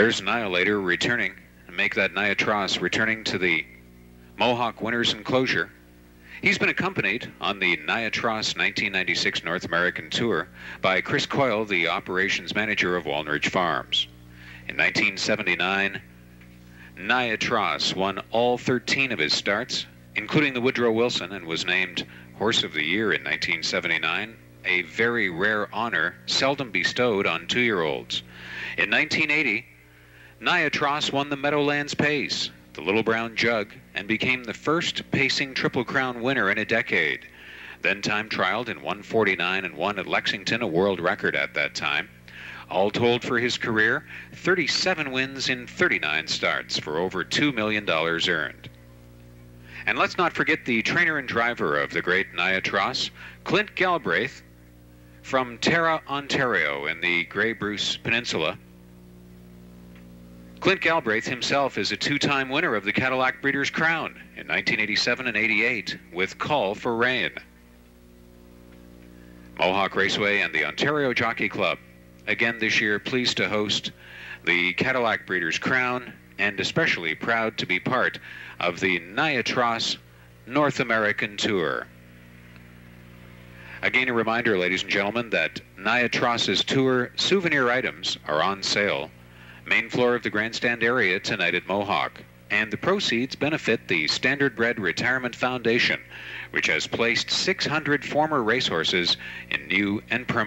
There's Annihilator returning, and make that Niatross returning to the Mohawk Winners Enclosure. He's been accompanied on the Niatross 1996 North American Tour by Chris Coyle, the operations manager of Walnridge Farms. In 1979, Niatross won all 13 of his starts, including the Woodrow Wilson, and was named Horse of the Year in 1979, a very rare honor seldom bestowed on two-year-olds. In 1980, Niatross won the Meadowlands Pace, the Little Brown Jug, and became the first pacing Triple Crown winner in a decade. Then time trialed in 149 and won at Lexington, a world record at that time. All told for his career, 37 wins in 39 starts for over $2 million earned. And let's not forget the trainer and driver of the great Niatross, Clint Galbraith, from Tara, Ontario, in the Grey Bruce Peninsula. Clint Galbraith himself is a two-time winner of the Cadillac Breeders' Crown in 1987 and 88 with Call for Rain. Mohawk Raceway and the Ontario Jockey Club, again this year pleased to host the Cadillac Breeders' Crown and especially proud to be part of the Niatross North American Tour. Again, a reminder, ladies and gentlemen, that Niatross's tour souvenir items are on sale main floor of the grandstand area tonight at Mohawk. And the proceeds benefit the Standardbred Retirement Foundation, which has placed 600 former racehorses in new and permanent